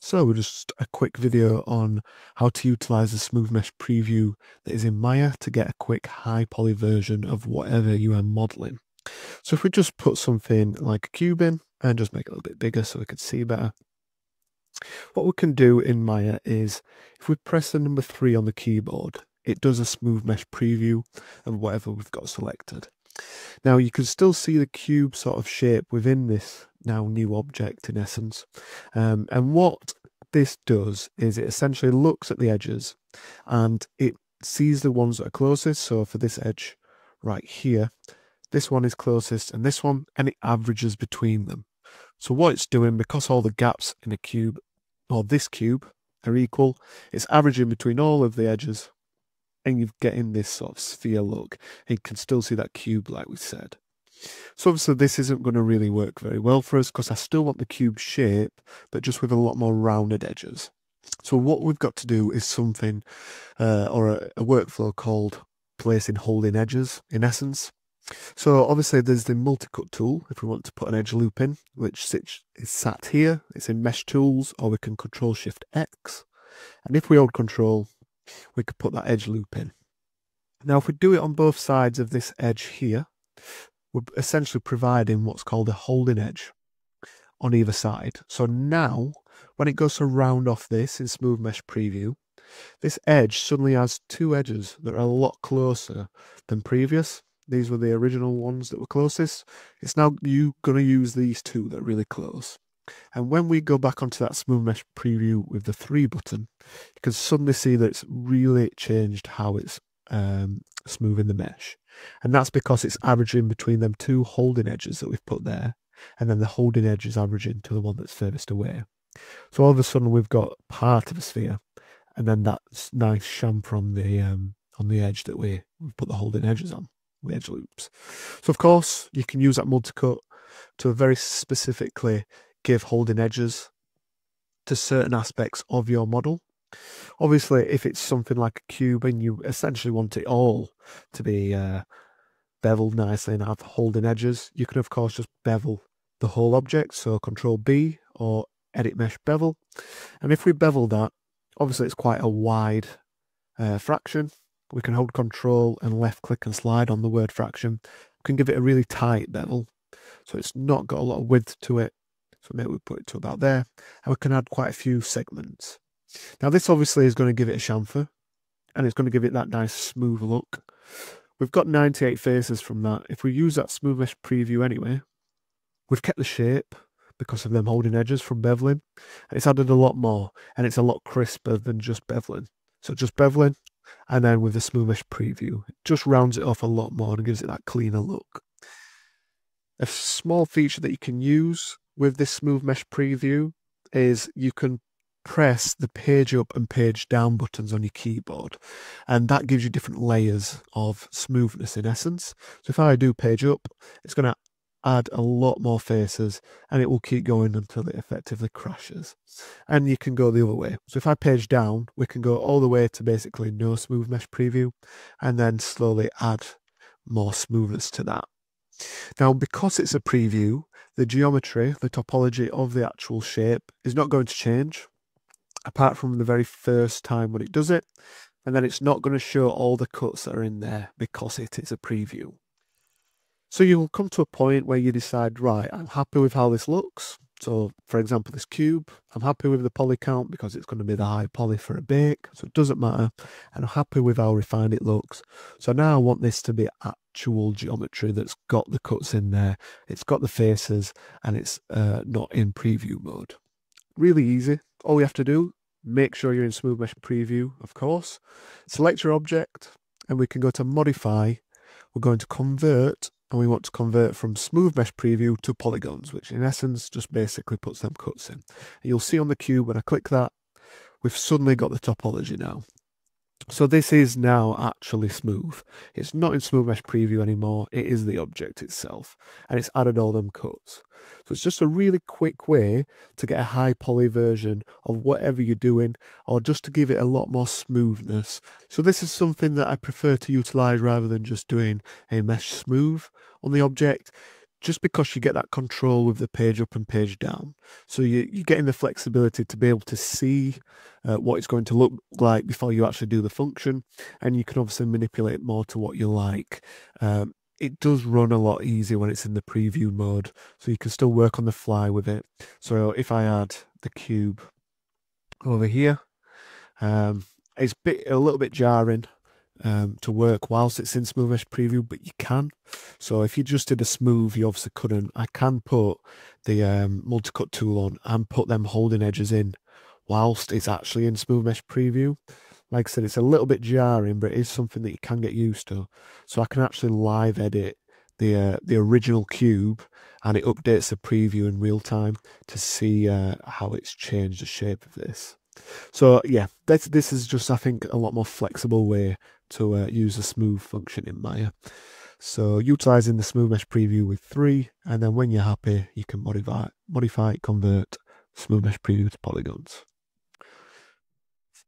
So just a quick video on how to utilize the Smooth Mesh preview that is in Maya to get a quick high poly version of whatever you are modeling. So if we just put something like a cube in and just make it a little bit bigger so we can see better. What we can do in Maya is if we press the number three on the keyboard, it does a Smooth Mesh preview of whatever we've got selected. Now you can still see the cube sort of shape within this now new object in essence. Um, and what this does is it essentially looks at the edges and it sees the ones that are closest. So for this edge right here, this one is closest and this one, and it averages between them. So what it's doing, because all the gaps in a cube, or this cube, are equal, it's averaging between all of the edges and you're getting this sort of sphere look. You can still see that cube like we said. So obviously this isn't going to really work very well for us because I still want the cube shape, but just with a lot more rounded edges. So what we've got to do is something, uh, or a, a workflow called placing holding edges, in essence. So obviously there's the multi-cut tool if we want to put an edge loop in, which sits, is sat here. It's in Mesh Tools, or we can Control Shift X. And if we hold Control, we could put that edge loop in. Now if we do it on both sides of this edge here, we're essentially providing what's called a holding edge on either side. So now, when it goes to round off this in Smooth Mesh Preview, this edge suddenly has two edges that are a lot closer than previous. These were the original ones that were closest. It's now you going to use these two that are really close. And when we go back onto that Smooth Mesh Preview with the 3 button, you can suddenly see that it's really changed how it's um, smoothing the mesh. And that's because it's averaging between them two holding edges that we've put there. And then the holding edge is averaging to the one that's furthest away. So all of a sudden we've got part of a sphere and then that nice chamfer on the um, on the edge that we we put the holding edges on, the edge loops. So of course you can use that multi-cut to a very specifically give holding edges to certain aspects of your model. Obviously, if it's something like a cube and you essentially want it all to be uh, beveled nicely and have holding edges, you can of course just bevel the whole object. So Control B or Edit Mesh Bevel. And if we bevel that, obviously it's quite a wide uh, fraction. We can hold Control and left click and slide on the word fraction. We can give it a really tight bevel. So it's not got a lot of width to it. So maybe we put it to about there. And we can add quite a few segments. Now this obviously is going to give it a chamfer and it's going to give it that nice smooth look. We've got 98 faces from that. If we use that smooth mesh preview anyway, we've kept the shape because of them holding edges from beveling. And it's added a lot more and it's a lot crisper than just beveling. So just beveling and then with the smooth mesh preview, it just rounds it off a lot more and gives it that cleaner look. A small feature that you can use with this smooth mesh preview is you can press the page up and page down buttons on your keyboard and that gives you different layers of smoothness in essence. So if I do page up it's going to add a lot more faces and it will keep going until it effectively crashes. And you can go the other way. So if I page down we can go all the way to basically no smooth mesh preview and then slowly add more smoothness to that now because it's a preview the geometry, the topology of the actual shape is not going to change apart from the very first time when it does it. And then it's not going to show all the cuts that are in there because it is a preview. So you'll come to a point where you decide, right, I'm happy with how this looks. So for example, this cube, I'm happy with the poly count because it's going to be the high poly for a bake. So it doesn't matter. And I'm happy with how refined it looks. So now I want this to be actual geometry that's got the cuts in there. It's got the faces and it's uh, not in preview mode. Really easy. All we have to do, make sure you're in Smooth Mesh Preview, of course. Select your object and we can go to Modify. We're going to convert and we want to convert from Smooth Mesh Preview to polygons, which in essence just basically puts them cuts in. And you'll see on the cube when I click that, we've suddenly got the topology now. So this is now actually smooth. It's not in Smooth Mesh Preview anymore. It is the object itself. And it's added all them cuts. So it's just a really quick way to get a high poly version of whatever you're doing or just to give it a lot more smoothness. So this is something that I prefer to utilize rather than just doing a mesh smooth on the object just because you get that control with the page up and page down. So you, you're getting the flexibility to be able to see uh, what it's going to look like before you actually do the function. And you can obviously manipulate more to what you like. Um, it does run a lot easier when it's in the preview mode. So you can still work on the fly with it. So if I add the cube over here, um, it's bit, a little bit jarring um, to work whilst it's in Smooth Mesh Preview, but you can. So if you just did a smooth, you obviously couldn't. I can put the um, multi-cut tool on and put them holding edges in whilst it's actually in Smooth Mesh Preview. Like I said, it's a little bit jarring, but it is something that you can get used to. So I can actually live edit the uh, the original cube and it updates the preview in real time to see uh, how it's changed the shape of this. So yeah, this this is just I think a lot more flexible way to uh, use the smooth function in Maya. So utilizing the smooth mesh preview with three, and then when you're happy, you can modify modify convert smooth mesh preview to polygons.